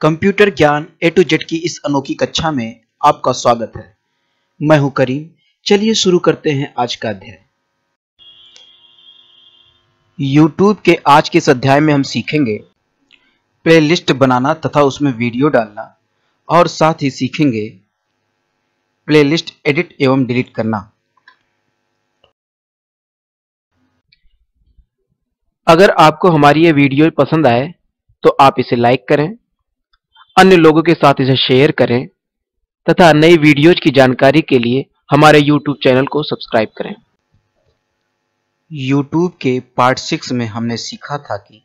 Computer ज्ञान ए to Z की इस अनोखी कक्षा में आपका स्वागत है। मैं हूँ करीम। चलिए शुरू करते हैं आज का अध्याय। YouTube के आज के इस अध्याय में हम सीखेंगे प्लेलिस्ट बनाना तथा उसमें वीडियो डालना और साथ ही सीखेंगे प्लेलिस्ट एडिट एवं डिलीट करना। अगर आपको हमारी ये वीडियो पसंद आए तो आप इसे लाइक करें। अन्य लोगों के साथ इसे शेयर करें तथा नई वीडियोज़ की जानकारी के लिए हमारे YouTube चैनल को सब्सक्राइब करें। YouTube के पार्ट सिक्स में हमने सीखा था कि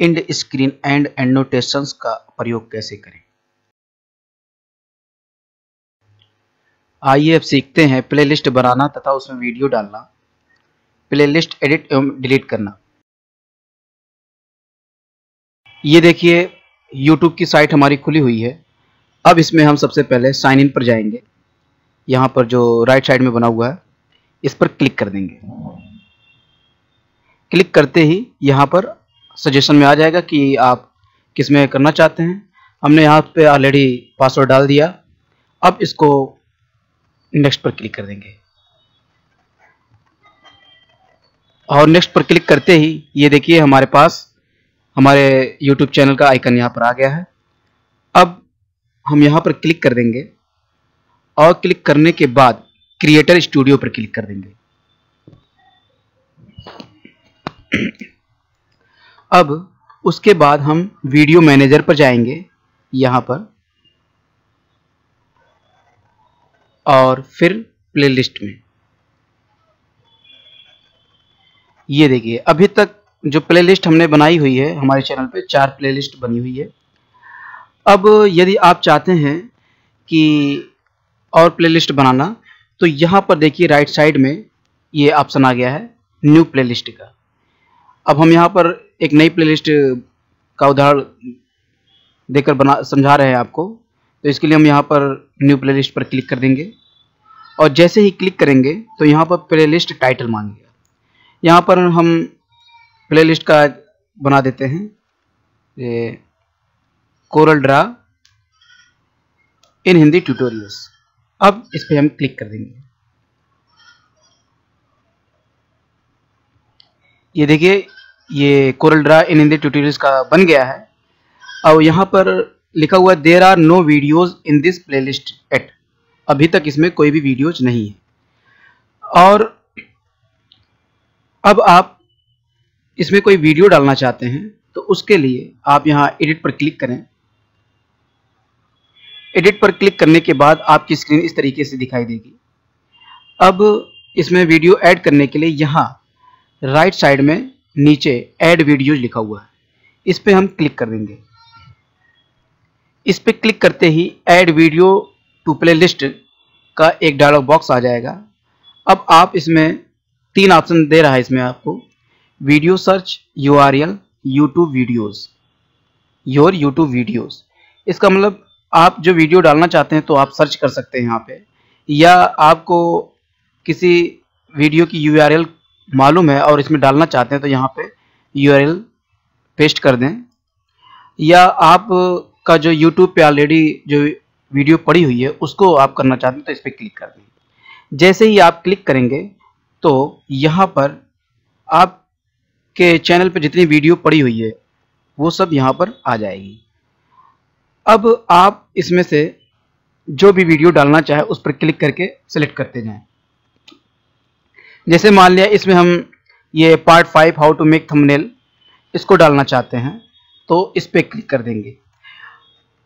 इंड स्क्रीन एंड एनोटेशंस का प्रयोग कैसे करें। आइए अब सीखते हैं प्लेलिस्ट बनाना तथा उसमें वीडियो डालना। प्लेलिस्ट एडिट एवं डिलीट करना। ये देखिए YouTube की साइट हमारी खुली हुई है। अब इसमें हम सबसे पहले साइन इन पर जाएँगे। यहाँ पर जो राइट साइड में बना हुआ है, इस पर क्लिक कर देंगे। क्लिक करते ही यहाँ पर सजेशन में आ जाएगा कि आप किसमें करना चाहते हैं। हमने यहाँ पे ऑलरेडी पासवर्ड डाल दिया। अब इसको नेक्स्ट पर क्लिक कर देंगे। और नेक्स्ट पर क्लिक करते ही ये देखिए हमारे पास हमारे YouTube चैनल का आइकन यहाँ पर आ गया है। अब हम यहाँ पर क्लिक कर देंगे और क्लिक करने के बाद क्रिएटर स्टूडियो पर क्लिक कर देंगे। अब उसके बाद हम वीडियो मैनेजर पर जाएँगे यहाँ पर और फिर प्लेलिस्ट में। ये देखिए, अभी तक जो प्लेलिस्ट हमने बनाई हुई है, हमारे चैनल पे चार प्लेलिस्ट बनी हुई है। अब यदि आप चाहते हैं कि और प्लेलिस्ट बनाना तो यहाँ पर देखिए राइट साइड में ये ऑप्शन आ गया है न्यू प्लेलिस्ट का। अब हम यहाँ पर एक नई प्लेलिस्ट का उदाहरण देकर बना, समझा रहे हैं आपको। तो इसके लिए हम यहाँ पर न्यू प्लेलिस्ट पर क्लिक कर देंगे। और जैसे ही क्लिक करेंगे तो यहाँ पर प्लेलिस्ट टाइटल मांगेगा। यहाँ पर हम प्लेलिस्ट का बना देते हैं। ये Corel Draw in Hindi tutorials. अब इस पर हम क्लिक कर देंगे। ये देखिए, ये Corel Draw in Hindi tutorials का बन गया है। और यहाँ पर लिखा हुआ है there are no videos in this playlist yet अभी तक इसमें कोई भी वीडियोज़ नहीं है। और अब आप इसमें कोई वीडियो डालना चाहते हैं तो उसके लिए आप यहाँ एडिट पर क्लिक करें। एडिट पर क्लिक करने के बाद आपकी स्क्रीन इस तरीके से दिखाई देगी। अब इसमें वीडियो ऐड करने के लिए यहाँ राइट साइड में नीचे ऐड वीडियोज़ लिखा हुआ है। इस पर हम क्लिक कर देंगे। इस पर क्लिक करते ही add video to play list एक डायलॉग बॉक्स आ जाएगा। अब आप इसमें तीन ऑप्शन दे रहा है इसमें आपको। Video search U R L YouTube videos your YouTube videos इसका मतलब आप जो वीडियो डालना चाहते हैं तो आप सर्च कर सकते हैं यहाँ पे। या आपको किसी वीडियो की यूआरएल मालूम है और इसमें डालना चाहते हैं तो यहाँ पे यूआरएल पेस्ट कर दें। या आप का जो यूट्यूब पे ऑलरेडी जो वीडियो पड़ी हुई है, उसको आप करना चाहते हैं तो इस पर क्लिक कर दें। जैसे ही आप क्लिक करेंगे तो यहाँ पर आपके चैनल पर जितनी वीडियो पड़ी हुई है, वो सब यहाँ पर आ जाएगी। अब आप इसमें से जो भी वीडियो डालना चाहे, उस पर क्लिक करके सेलेक्ट करते जाएँ। जैसे मान लिया इसमें हम ये part five how to make thumbnail इसको डालना चाहते हैं तो इस पर क्लिक कर देंगे।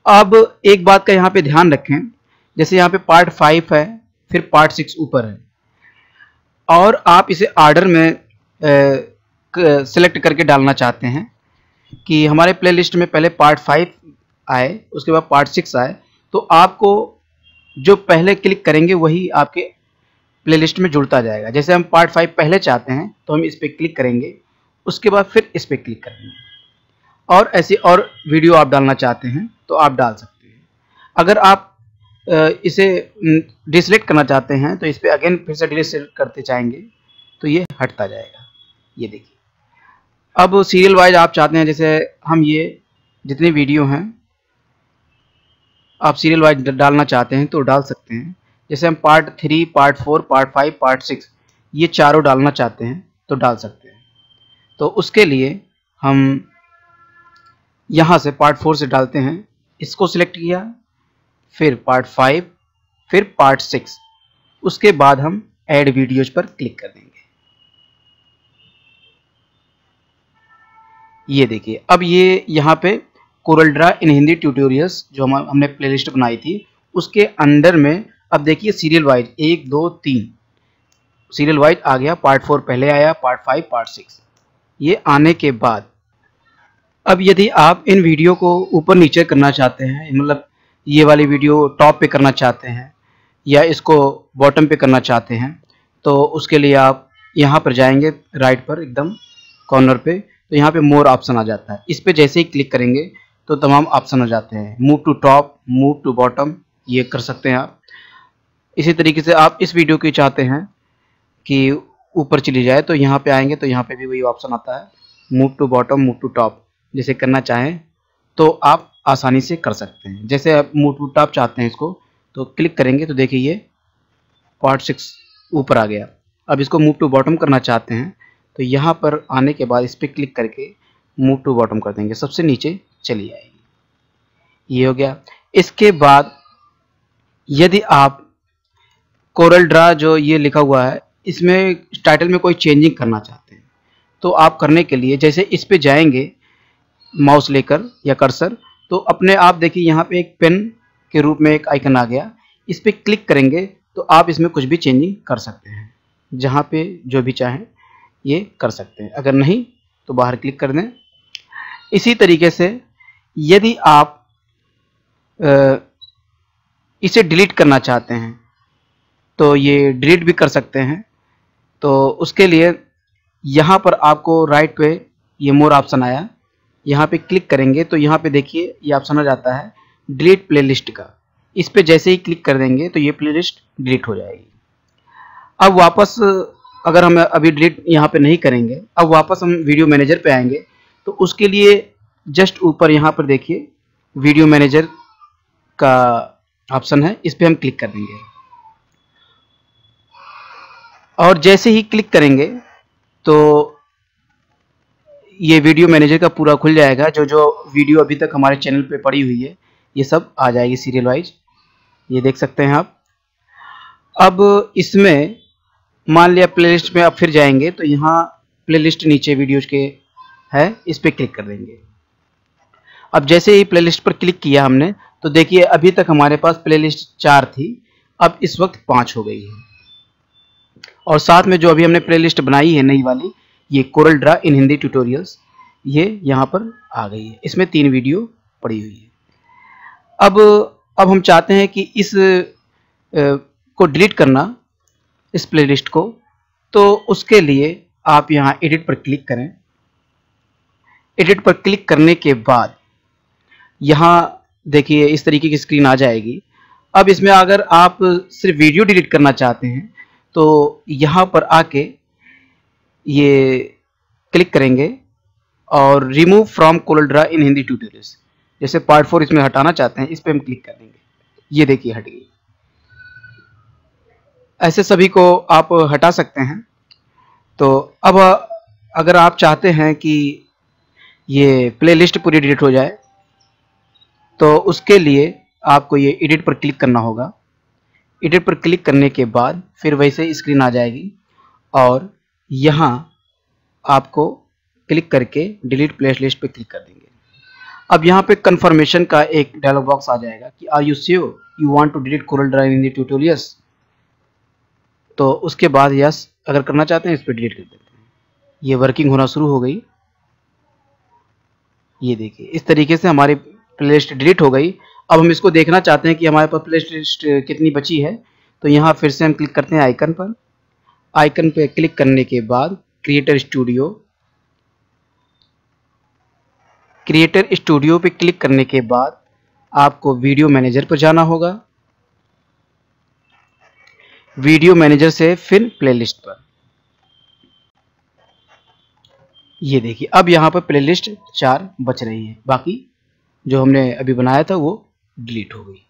अब एक बात का यहाँ पे ध्यान रखें, जैसे यहाँ पे पार्ट फाइव है, फिर पार्ट सिक्स ऊपर है। और आप इसे आर्डर में सिलेक्ट करके डालना चाहते हैं कि हमारे प्लेलिस्ट में पहले पार्ट फाइव आए, उसके बाद पार्ट सिक्स आए तो आपको जो पहले क्लिक करेंगे वही आपके प्लेलिस्ट में जुड़ता जाएगा। जैसे हम पार्ट फाइव पहले चाहते हैं तो हम इस पर क्लिक करेंगे, उसके बाद फिर इस पर क्लिक करेंगे। और ऐसी और वीडियो आप डालना चाहते हैं तो आप डाल सकते हैं। अगर आप इसे डिसलेक्ट करना चाहते हैं तो इस पर अगेन फिर से डिलीट करते चाहेंगे तो ये हटता जाएगा। ये देखिए। अब सीरियल वाइज आप चाहते हैं, जैसे हम ये जितने वीडियो हैं, आप सीरियल वाइज डालना चाहते हैं तो डाल सकते हैं। जैसे हम part three part four part five part six ये चारों डालना चाहते हैं तो डाल सकते हैं। तो उसके लिए हम यहाँ से पार्ट फोर से डालते हैं। इसको सिलेक्ट किया, फिर पार्ट फाइव फिर पार्ट सिक्स उसके बाद हम ऐड वीडियोज़ पर क्लिक कर देंगे। ये देखिए, अब ये यहाँ पे Corel Draw in Hindi tutorials जो हम हमने प्लेलिस्ट बनाई थी, उसके अंदर में, अब देखिए सीरियल वाइज एक, दो, तीन। सीरियल वाइज आ गया पार्ट फोर पहले आया पार्ट फाइव पार्ट सिक्स ये आने के बाद, अब यदि आप इन वीडियो को ऊपर नीचे करना चाहते हैं मतलब ये वाली वीडियो टॉप पे करना चाहते हैं, या इसको बॉटम पे करना चाहते हैं तो उसके लिए आप यहाँ पर जाएँगे राइट पर, एकदम कॉर्नर पे। तो यहाँ पे मोर ऑप्शन आ जाता है। इस पर जैसे ही क्लिक करेंगे तो तमाम ऑप्शन आ जाते हैं। Move to top move to bottom ये कर सकते हैं आप। इसी तरीके से आप इस वीडियो की चाहते हैं कि ऊपर चली जाए तो यहाँ पे आएँगे तो यहाँ पे भी वही ऑप्शन आता है। Move to bottom move to top जैसे करना चाहें तो आप आसानी से कर सकते हैं। जैसे आप मूव टू टॉप चाहते हैं इसको तो क्लिक करेंगे तो देखिए ये पार्ट सिक्स ऊपर आ गया। अब इसको मूव टू बॉटम करना चाहते हैं तो यहाँ पर आने के बाद इस पर क्लिक करके मूव टू बॉटम कर देंगे। सबसे नीचे चली आएगी। ये हो गया। इसके बाद यदि आप कोरल ड्रा जो ये लिखा हुआ है, इसमें टाइटल में कोई चेंजिंग करना चाहते हैं तो आप करने के लिए जैसे इस पे जाएँगे माउस लेकर या कर्सर तो अपने आप देखिए यहाँ पे एक पेन के रूप में एक आइकन आ गया। इस पर क्लिक करेंगे तो आप इसमें कुछ भी चेंजिंग कर सकते हैं, जहाँ पे जो भी चाहें। ये कर सकते हैं। अगर नहीं तो बाहर क्लिक कर दें। इसी तरीके से यदि आप इसे डिलीट करना चाहते हैं तो ये डिलीट भी कर सकते हैं। तो उसके लिए यहाँ पर आपको राइट पे ये मोर ऑप्शन आया। यहाँ पे क्लिक करेंगे तो यहाँ पे देखिए, ये ऑप्शन आ जाता है डिलीट प्लेलिस्ट का। इस पे जैसे ही क्लिक कर देंगे तो ये प्लेलिस्ट डिलीट हो जाएगी। अब वापस अगर हम अभी डिलीट यहाँ पे नहीं करेंगे, अब वापस हम वीडियो मैनेजर पे आएँगे तो उसके लिए जस्ट ऊपर यहाँ पर देखिए वीडियो मैनेजर का ऑप्शन है, इस पर हम क्लिक कर देंगे। और जैसे ही क्लिक करेंगे तो ये वीडियो मैनेजर का पूरा खुल जाएगा, जो जो वीडियो अभी तक हमारे चैनल पे पड़ी हुई है, ये सब आ जाएगी सीरियल वाइज ये देख सकते हैं आप। अब इसमें मान लिया प्लेलिस्ट में आप फिर जाएँगे तो यहाँ प्लेलिस्ट नीचे वीडियोज़ के है, इस पर क्लिक कर देंगे। अब जैसे ही प्लेलिस्ट पर क्लिक किया हमने तो देखिए अभी तक हमारे पास प्लेलिस्ट चार थी, अब इस वक्त पाँच हो गई है। और साथ में जो अभी हमने प्लेलिस्ट बनाई है नई वाली, ये Corel Draw in Hindi tutorials ये यहाँ पर आ गई है। इसमें तीन वीडियो पड़ी हुई है। अब अब हम चाहते हैं कि इस को डिलीट करना इस प्लेलिस्ट को। तो उसके लिए आप यहाँ एडिट पर क्लिक करें। एडिट पर क्लिक करने के बाद यहाँ देखिए इस तरीके की स्क्रीन आ जाएगी। अब इसमें अगर आप सिर्फ़ वीडियो डिलीट करना चाहते हैं तो यहाँ पर आके ये क्लिक करेंगे और remove from CorelDraw in Hindi tutorials जैसे पार्ट फोर इसमें हटाना चाहते हैं, इस पर हम क्लिक कर देंगे। ये देखिए हट गई। ऐसे सभी को आप हटा सकते हैं। तो अब अगर आप चाहते हैं कि ये प्लेलिस्ट पूरी डिलीट हो जाए तो उसके लिए आपको ये एडिट पर क्लिक करना होगा। एडिट पर क्लिक करने के बाद फिर वैसे स्क्रीन आ जाएगी और यहाँ आपको क्लिक करके डिलीट प्लेस लिस्ट पर क्लिक कर देंगे। अब यहाँ पे कंफर्मेशन का एक डायलॉग बॉक्स आ जाएगा कि are you sure you want to delete Corel Draw in the tutorials तो उसके बाद यस, अगर करना चाहते हैं, इस पर डिलीट कर देते हैं। ये वर्किंग होना शुरू हो गई। ये देखिए, इस तरीके से हमारी प्लेलिस्ट डिलीट हो गई। अब हम इसको देखना चाहते हैं कि हमारे पास प्लेलिस्ट कितनी बची है। तो यहाँ फिर से हम क्लिक करते हैं आइकन पर। आइकन पर क्लिक करने के बाद क्रिएटर स्टूडियो क्रिएटर स्टूडियो पे क्लिक करने के बाद आपको वीडियो मैनेजर पर जाना होगा। वीडियो मैनेजर से फिर प्लेलिस्ट पर। ये देखिए, अब यहाँ पर प्लेलिस्ट चार बच रही है। बाकी जो हमने अभी बनाया था वो डिलीट हो गई।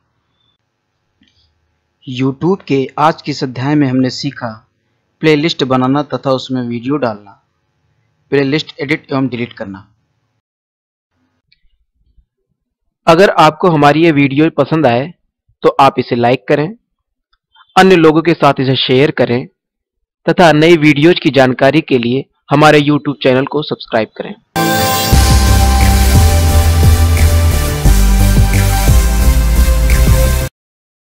YouTube के आज के अध्याय में हमने सीखा प्लेलिस्ट बनाना तथा उसमें वीडियो डालना प्लेलिस्ट एडिट एवं डिलीट करना। अगर आपको हमारी ये वीडियो पसंद आए तो आप इसे लाइक करें अन्य लोगों के साथ इसे शेयर करें तथा नई वीडियोज़ की जानकारी के लिए हमारे YouTube चैनल को सब्सक्राइब करें।